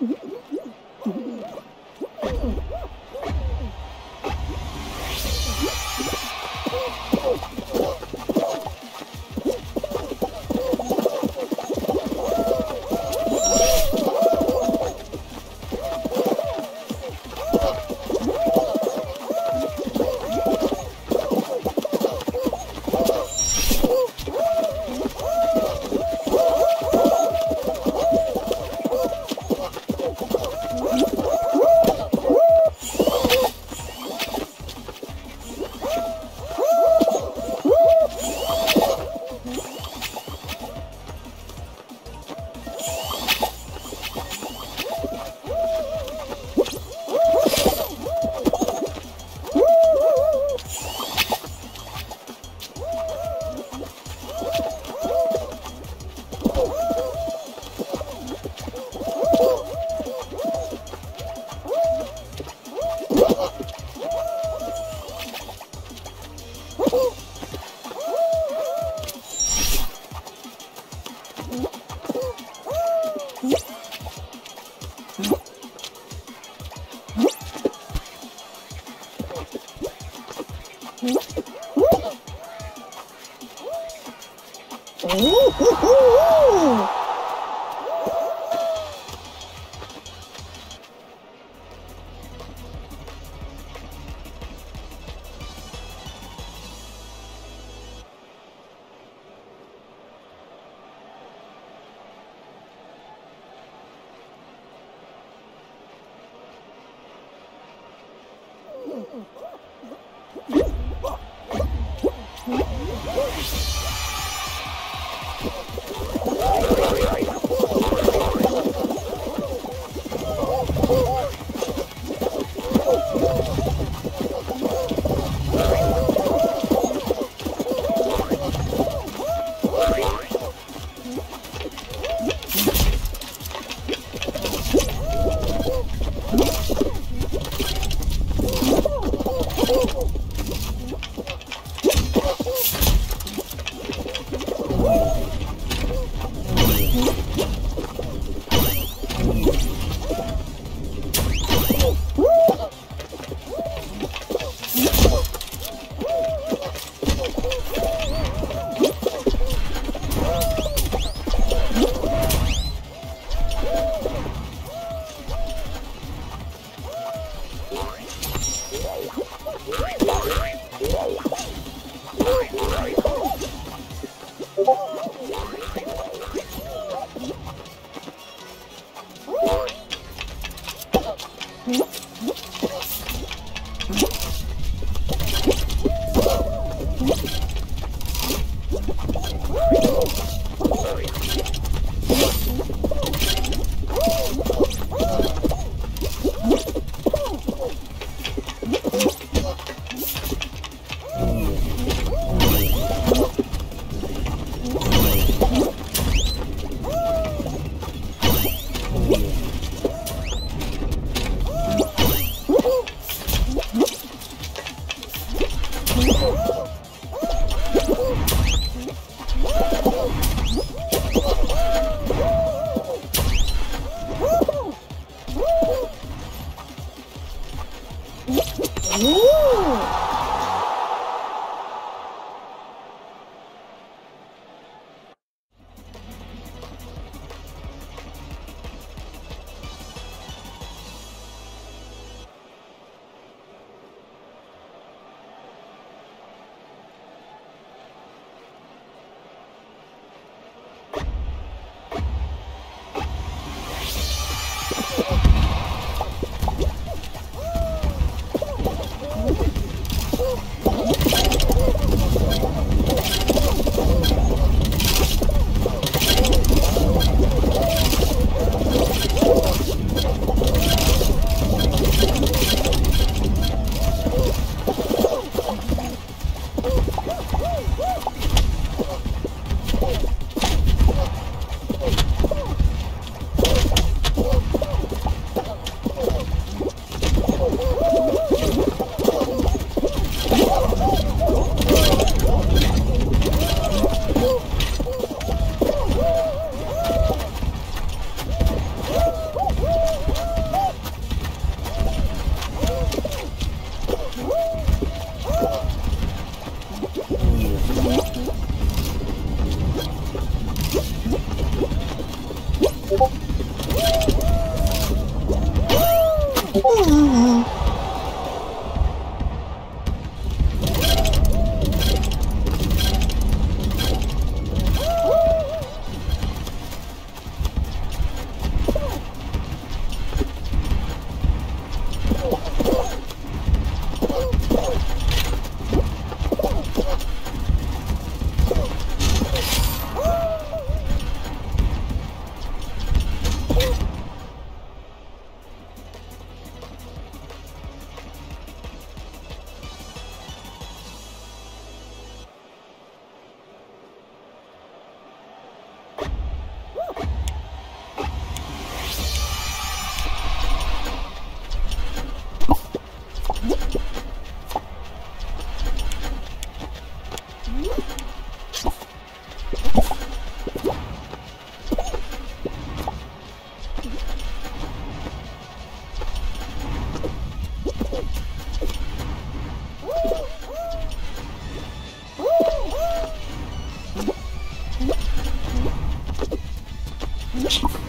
Yeah, yeah, yeah. Oh. Yes.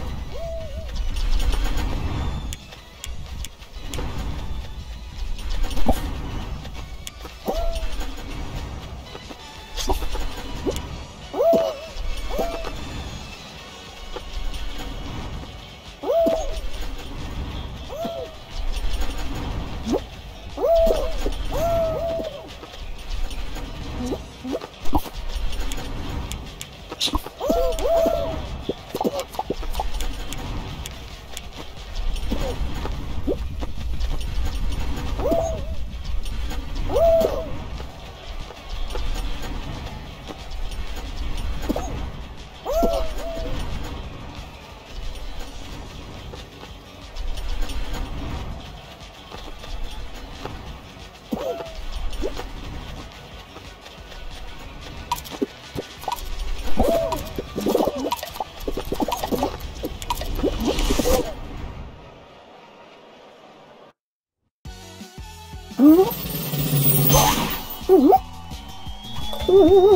Mm-hmm.